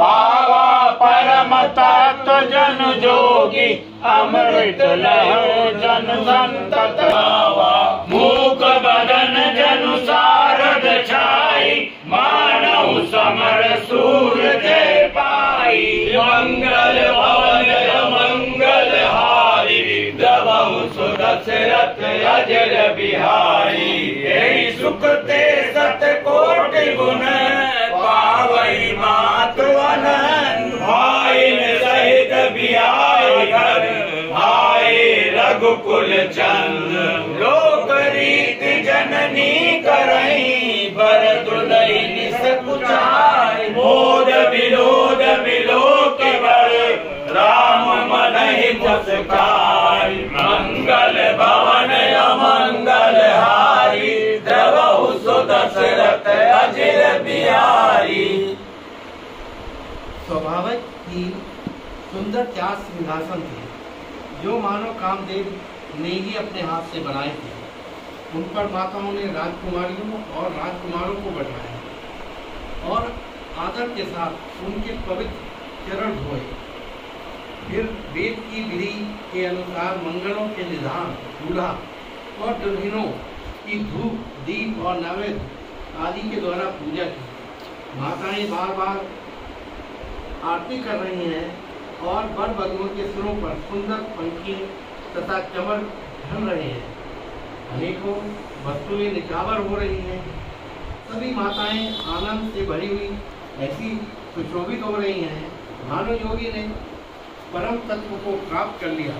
पावा परम तत्व जन जोगी, अमृत लहर जन पावा मूक बदन जनु सारद छाई, मानव समर सूर जय पाई। मंगल भवन मंगल हारी, दबहु सुदशरथ अजर बिहारी। सुख ते सत कोटि गुण पावई। बिहाई घर भाई रघुकुल चंद। लोक रीति जननी करई, बर दुलई निसकुचाई मोद विलोद विलो के बर राम मन ही मुस्काई मंगल भवन अमंगल हारी, द्रवहु सुदशरथ अजिर बिहारी स्वाभाविक ही सुंदर चार सिंहासन थे। जो मानव कामदेव ने ही अपने हाथ से बनाए थे। उन पर माताओं ने राजकुमारियों और राजकुमारों को बैठाया और आदर के साथ उनके पवित्र चरण धोए। फिर वेद की विधि के अनुसार मंगलों के निधान, दूल्हा और दुल्हनों की धूप, दीप और नैवेद्य आदि के द्वारा पूजा की। माताएँ बार बार आरती कर रही हैं और वर वधुओं के सिरों पर सुंदर पंखी तथा चमर ढल रहे हैं। अनेकों वस्तुएँ निकावर हो रही हैं। सभी माताएँ आनंद से भरी हुई ऐसी सुशोभित हो रही हैं। मानो योगी ने परम तत्व को प्राप्त कर लिया।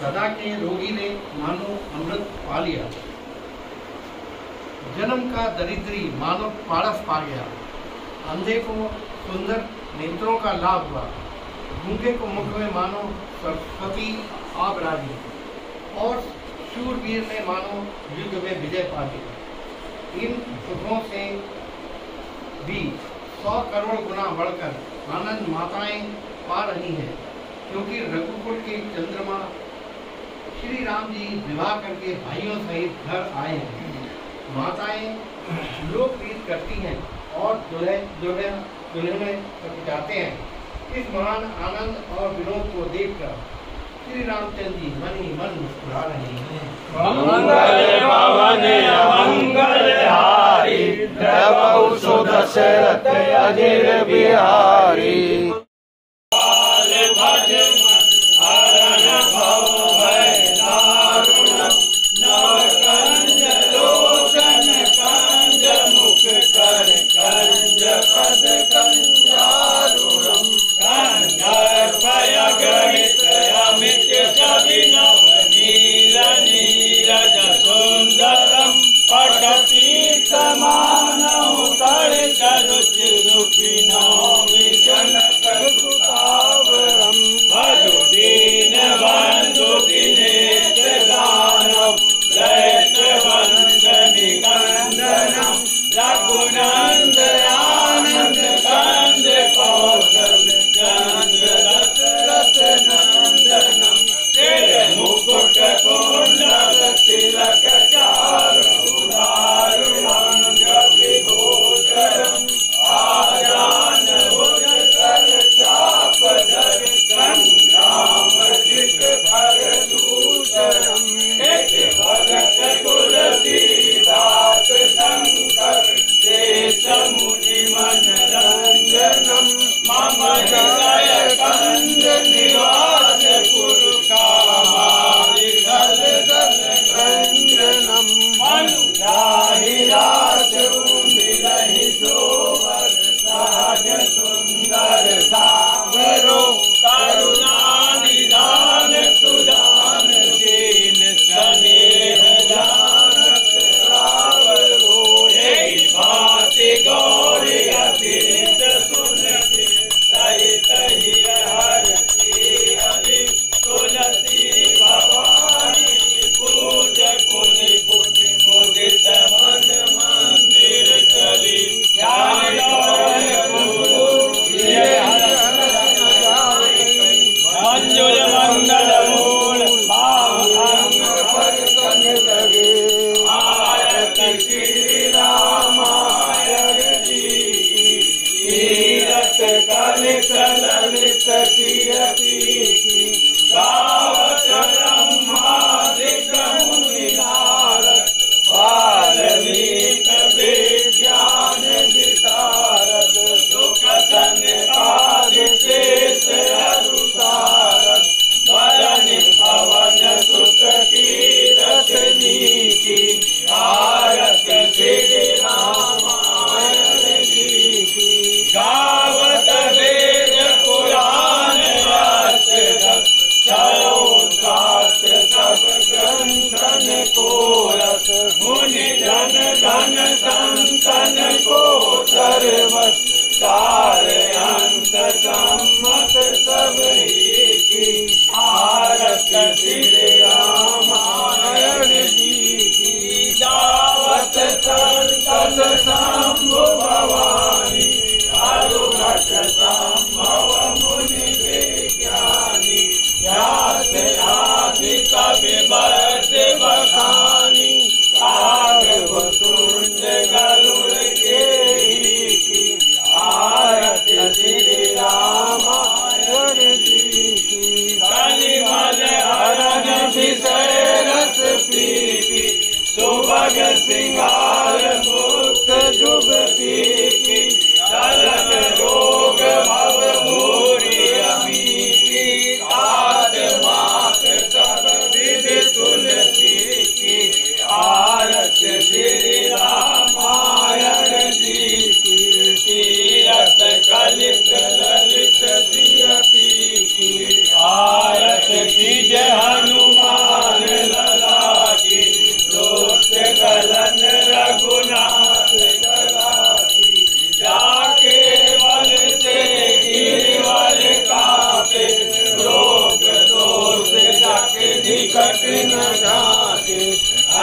सदा के रोगी ने मानो अमृत पा लिया। जन्म का दरिद्री मानव पारस पा गया। अंधे को सुंदर नेत्रों का लाभ हुआ। गूँगे को मुख में मानो सरस्वती आ विराजी और शूरवीर ने मानो युद्ध में विजय पा ली इन सुखों से भी सौ करोड़ गुना बढ़कर आनंद माताएँ पा रही हैं, क्योंकि रघुकुल के चंद्रमा श्री राम जी विवाह करके भाइयों सहित घर आए हैं। माताएँ लोकप्रीत करती हैं और दुल्हे दुल्हे दुल्हने जाते हैं। इस महान आनंद और विनोद को देखकर श्री रामचंद्र जी मन ही मन मुस्कुरा रहे हैं। मंगल भवन मंगल हारी द्रवहु सुदशरथ अजिर Bihari. Kalita Kalita Kalita Kalita Kalita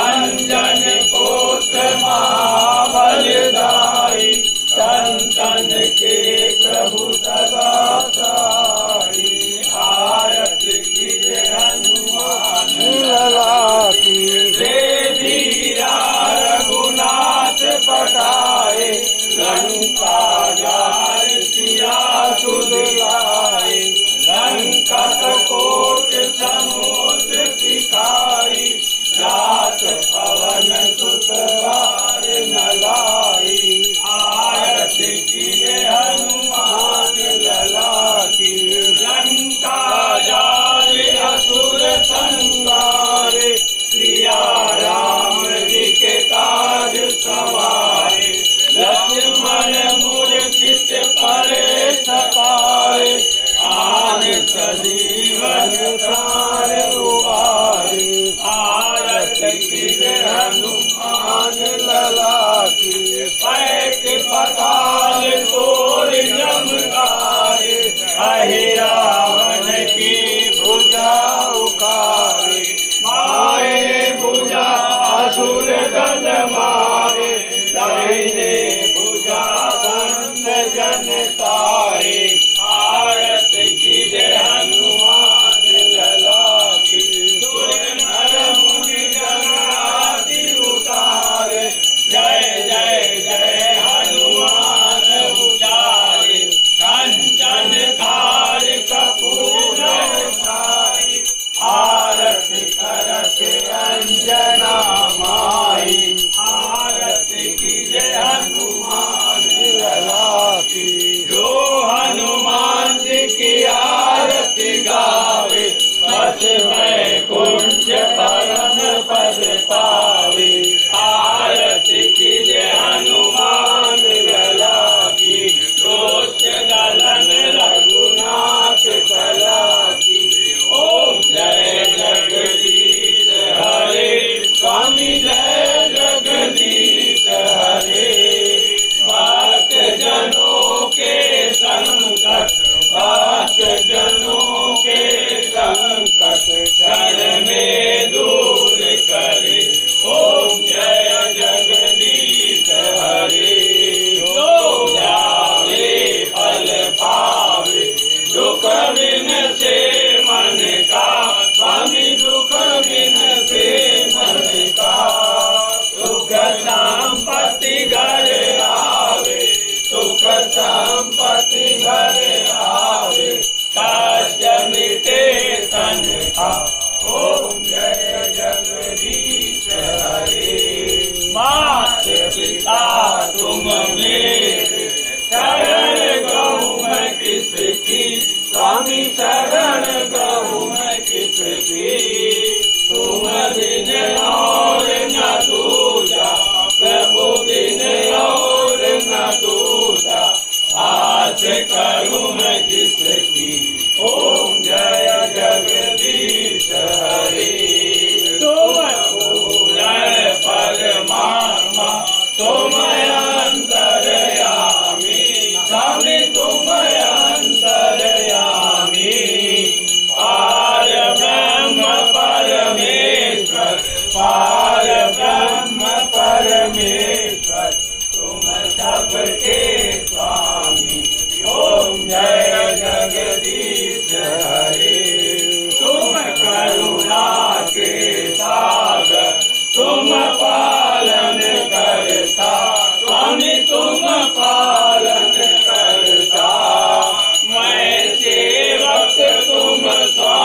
अञ्जन पोतमालिदा bye சுவாமி சரண Hacer tu mensaje.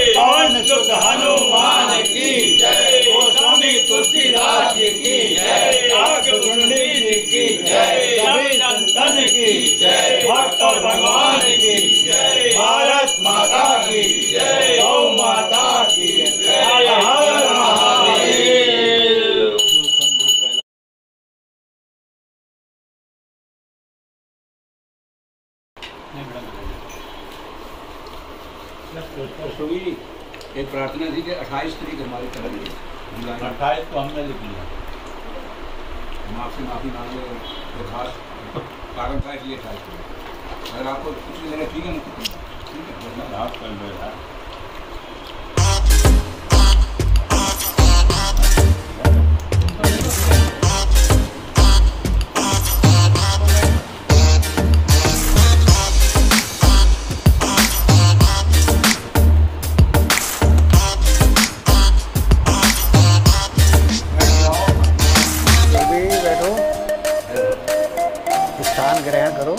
हनुमान सुख हनुमान अट्ठाईस तो हमने लिख लिया। आपसे माफ़ी मांग रहे हैं तो खास कारण था इसलिए अट्ठाईस अगर आपको कुछ नहीं लगे, ठीक है ना ठीक है आप कर लो यार ग्रहण करो।